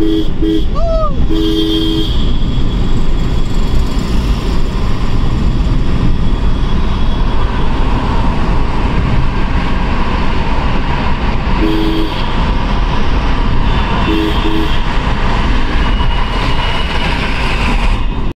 Woo!